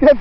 Good.